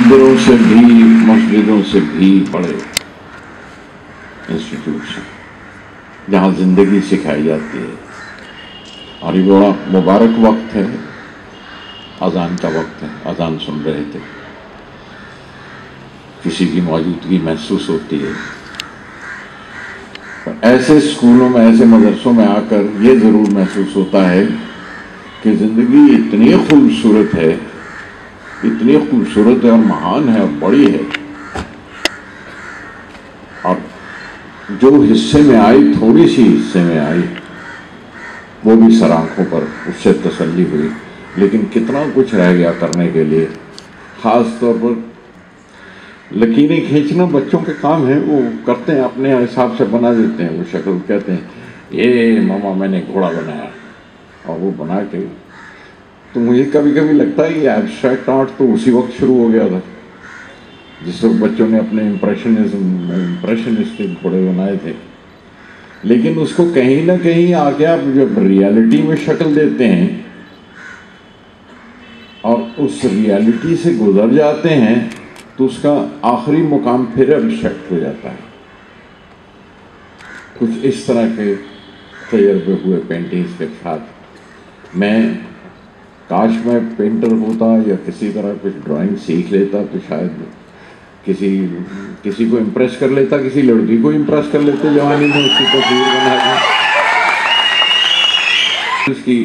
मंदिरों से भी, मस्जिदों से भी बड़े इंस्टीट्यूशन जहाँ ज़िंदगी सिखाई जाती है। और ये बड़ा मुबारक वक्त है, अजान का वक्त है, अजान सुन रहे थे। किसी की मौजूदगी महसूस होती है। ऐसे स्कूलों में, ऐसे मदरसों में आकर ये ज़रूर महसूस होता है कि ज़िंदगी इतनी खूबसूरत है इतनी खूबसूरत है और महान है, और बड़ी है। और जो हिस्से में आई, थोड़ी सी हिस्से में आई, वो भी सर पर उससे तसल्ली हुई। लेकिन कितना कुछ रह गया करने के लिए, ख़ास तौर पर लकीरें खींचना, बच्चों के काम है, वो करते हैं, अपने हिसाब से बना देते हैं, वो शक्ल कहते हैं, ये मामा मैंने घोड़ा बनाया। और वो बना के तो मुझे कभी कभी लगता है ये एब्स्ट्रैक्ट आर्ट तो उसी वक्त शुरू हो गया था। जिस वक्त बच्चों ने अपने इम्प्रेशनिज्म इम्प्रेशनिस्टिक घोड़े बनाए थे। लेकिन उसको कहीं ना कहीं आके आप जब रियलिटी में शक्ल देते हैं और उस रियलिटी से गुजर जाते हैं तो उसका आखिरी मुकाम फिर एब्स्ट्रैक्ट हो जाता है। कुछ इस तरह के तजर्बे हुए पेंटिंग्स के साथ। मैं काश मैं पेंटर होता या किसी तरह कुछ ड्राइंग सीख लेता तो शायद किसी किसी को इम्प्रेस कर लेता, किसी लड़की को इम्प्रेस कर लेते जवानी में उसकी तस्वीर बना उसकी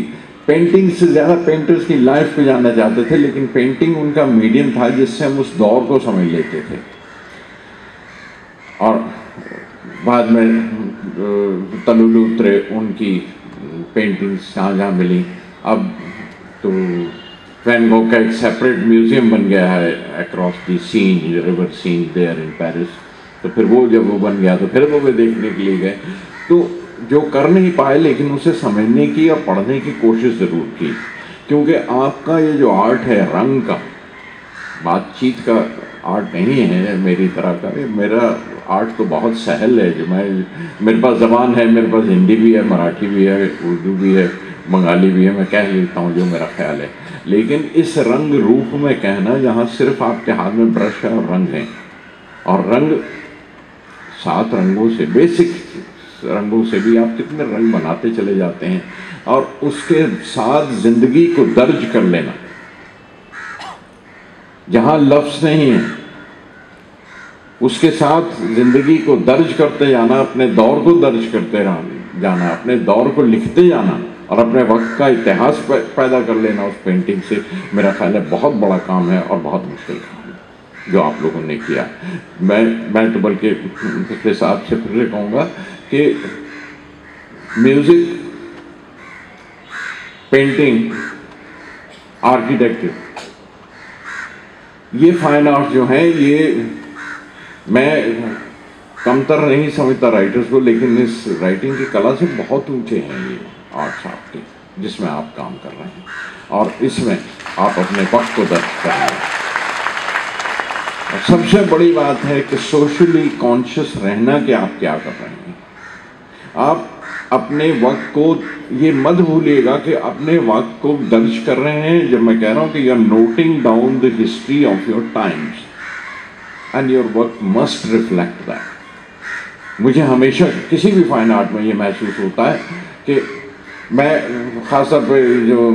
पेंटिंग से ज़्यादा पेंटर्स की लाइफ पे जानना चाहते थे, लेकिन पेंटिंग उनका मीडियम था जिससे हम उस दौर को समझ लेते थे। और बाद में तलुलु उतरे उनकी पेंटिंग्स जहाँ जहाँ मिली। अब तो गो का एक सेपरेट म्यूज़ियम बन गया है across the Seine river Seine there in Paris तो फिर वो जब वो बन गया तो फिर वो वे देखने के लिए गए। तो जो कर नहीं पाए, लेकिन उसे समझने की और पढ़ने की कोशिश ज़रूर की। क्योंकि आपका ये जो आर्ट है, रंग का, बातचीत का आर्ट नहीं है मेरी तरह का, ये मेरा आर्ट तो बहुत सहल है, जो मैं, मेरे पास ज़बान है, मेरे पास हिंदी भी है, मराठी भी है, उर्दू भी है, बंगाली भी है, मैं कह लेता हूँ जो मेरा ख्याल है। लेकिन इस रंग रूप में कहना, जहाँ सिर्फ़ आपके हाथ में ब्रश है और रंग है, और रंग सात रंगों से, बेसिक रंगों से भी आप कितने रंग बनाते चले जाते हैं, और उसके साथ ज़िंदगी को दर्ज कर लेना। जहाँ लफ्ज नहीं है उसके साथ ज़िंदगी को दर्ज करते जाना, अपने दौर को दर्ज करते जाना, अपने दौर को लिखते जाना और अपने वक्त का इतिहास पैदा कर लेना उस पेंटिंग से, मेरा ख्याल है बहुत बड़ा काम है और बहुत मुश्किल काम है, जो आप लोगों ने किया। मैं मैं तो बल्कि पिछले साहब से फिर कहूँगा कि म्यूज़िक पेंटिंग आर्किटेक्चर ये फाइन आर्ट जो हैं, ये मैं कमतर नहीं समझता राइटर्स को, लेकिन इस राइटिंग की कला से बहुत ऊँचे हैं ये आर्ट्स आपके, जिसमें आप काम कर रहे हैं। और इसमें आप अपने वक्त को दर्ज कर रहे हैं सबसे बड़ी बात है कि सोशली कॉन्शियस रहना कि आप क्या कर रहे हैं। आप अपने वक्त को, ये मत भूलिएगा कि अपने वक्त को दर्ज कर रहे हैं। जब मैं कह रहा हूँ कि you are noting down the history of your times and your work must reflect that मुझे हमेशा किसी भी फाइन आर्ट में ये महसूस होता है कि मैं, ख़ासतौर पर जो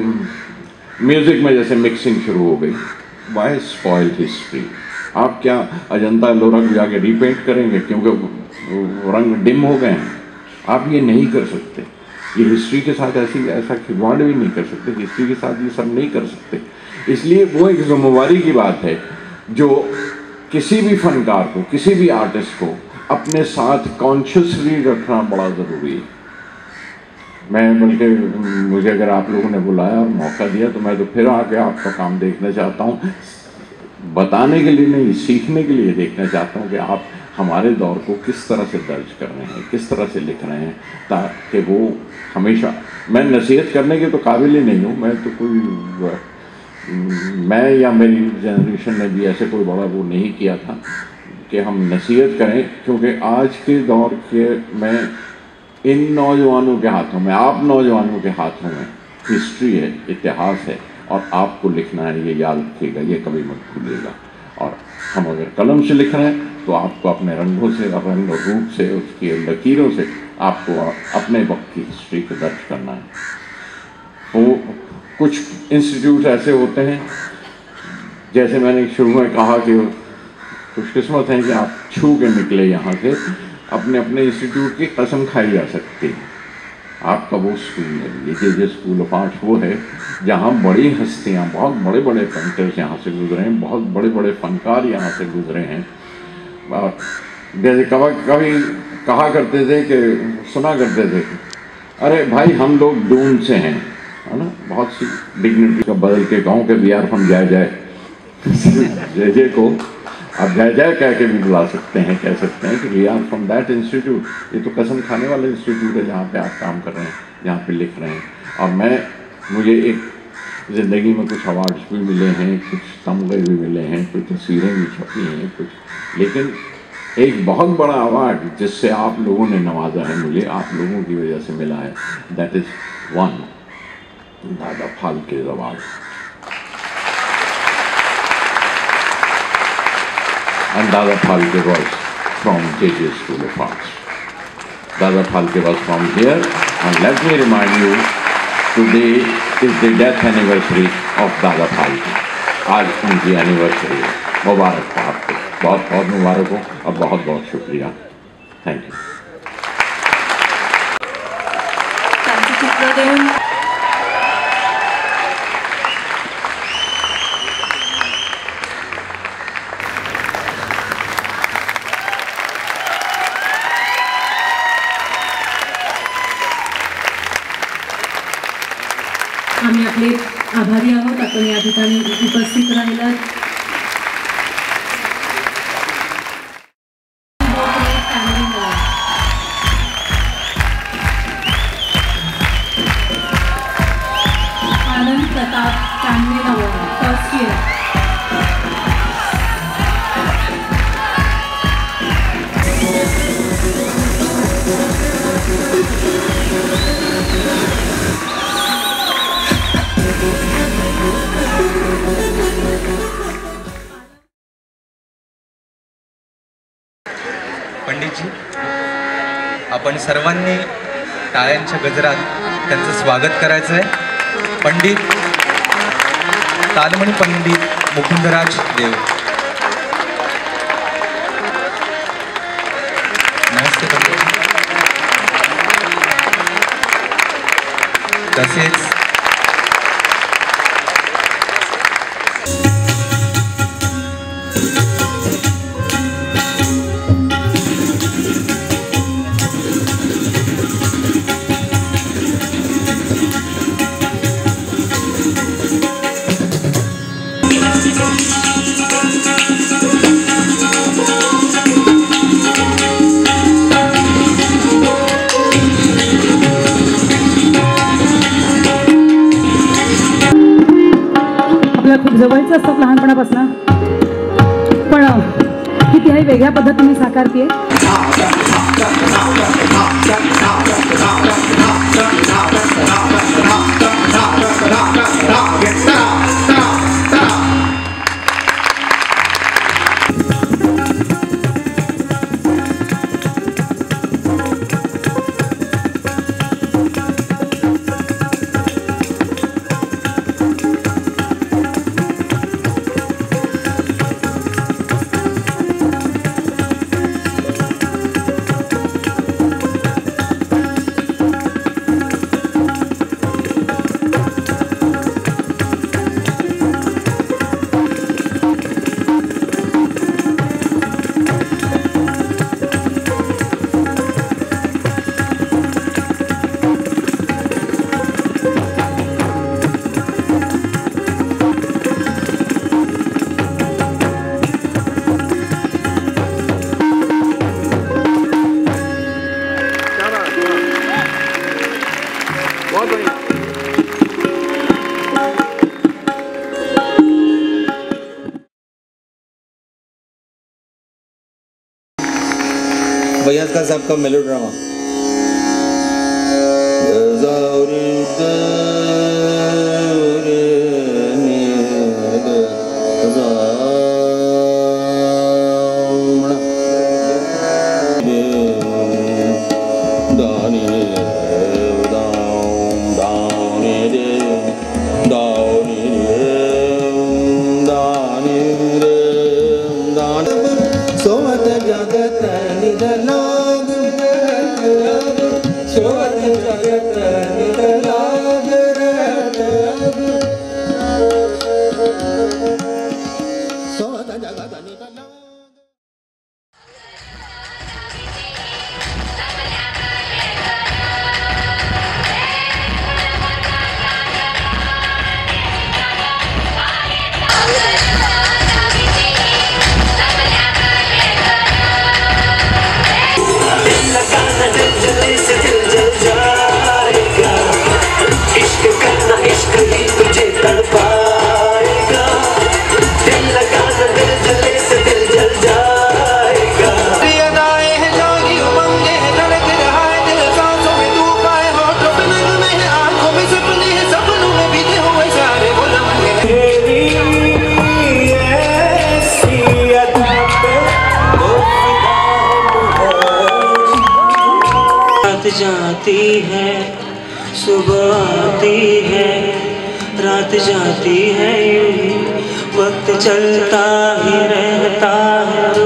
म्यूज़िक में जैसे मिक्सिंग शुरू हो गई। वाई स्पॉइल हिस्ट्री आप क्या अजंता लोरा को जाके रीपेंट करेंगे क्योंकि रंग डिम हो गए हैं? आप ये नहीं कर सकते। ये हिस्ट्री के साथ ऐसी, ऐसा खिलवाड़ भी नहीं कर सकते। हिस्ट्री के साथ ये सब नहीं कर सकते। इसलिए वो एक जिम्मेवारी की बात है जो किसी भी फनकार को, किसी भी आर्टिस्ट को अपने साथ कॉन्शियसली रखना बड़ा ज़रूरी है। मैं बल्कि, मुझे अगर आप लोगों ने बुलाया और मौका दिया तो मैं तो फिर आके आपका काम देखना चाहता हूँ। बताने के लिए नहीं, सीखने के लिए देखना चाहता हूँ कि आप हमारे दौर को किस तरह से दर्ज कर रहे हैं, किस तरह से लिख रहे हैं, ताकि वो हमेशा, मैं नसीहत करने के तो काबिल ही नहीं हूँ, मैं तो कोई मैं या मेरी जनरेशन ने भी ऐसे कोई बड़ा वो नहीं किया था कि हम नसीहत करें, क्योंकि आज के दौर के मैं इन नौजवानों के हाथों में, आप नौजवानों के हाथों में हिस्ट्री है, इतिहास है, और आपको लिखना है, ये याद रखिएगा, ये कभी मत भूलिएगा। और हम अगर कलम से लिख रहे हैं तो आपको अपने रंगों से, रंग रूप से, उसकी लकीरों से आपको अपने वक्त की हिस्ट्री को दर्ज करना है। वो कुछ इंस्टीट्यूट ऐसे होते हैं, जैसे मैंने शुरू में कहा कि खुशकिस्मत हैं कि आप छू के निकले यहाँ से, अपने अपने इंस्टीट्यूट की कसम खाई जा सकती है। आपका वो स्कूल है ये J J school of arts वो है, जहाँ बड़ी हस्तियाँ, बहुत बड़े बड़े पेंटर्स यहाँ से गुजरे हैं, बहुत बड़े बड़े फनकार यहाँ से गुजरे हैं। और जैसे कभी कभी कहा करते थे कि, सुना करते थे अरे भाई, हम लोग दून से हैं। है ना? बहुत सी डिग्निटी का बदल के गाँव के बी आर हम जय जय। जय जय को आप जय जय कह के भी बुला सकते हैं, कह सकते हैं कि we are from that institute ये तो कसम खाने वाले इंस्टीट्यूट है जहाँ पे आप काम कर रहे हैं, जहाँ पे लिख रहे हैं। और मैं, मुझे एक ज़िंदगी में कुछ अवार्ड्स भी मिले हैं, कुछ तमगे भी मिले हैं, कुछ तस्वीरें भी छपी हैं, कुछ। लेकिन एक बहुत बड़ा अवार्ड जिससे आप लोगों ने नवाजा है मुझे, आप लोगों की वजह से मिला है that is one Dada Phalke award and Dada Phalke was from JJ School of Arts. Dada Phalke was from here and let me remind you, today is the death anniversary of Dada Phalke. आज उनकी anniversary है मुबारक हो आपको बहुत बहुत मुबारक हो और बहुत बहुत शुक्रिया थैंक यू सर्वांनी टाळ्यांच्या गजरात त्यांचं स्वागत करायचं आहे पंडित तालमणी पंडित मुकुंदराज देव. नमस्ते पंडित तसेच जवळचे असतात लहानपणापासून. पण कितीही वेगळ्या पद्धतीने साकारतीये. बयाज खान साहब का जाती ही वक्त चलता ही रहता है।